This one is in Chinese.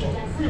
Yeah.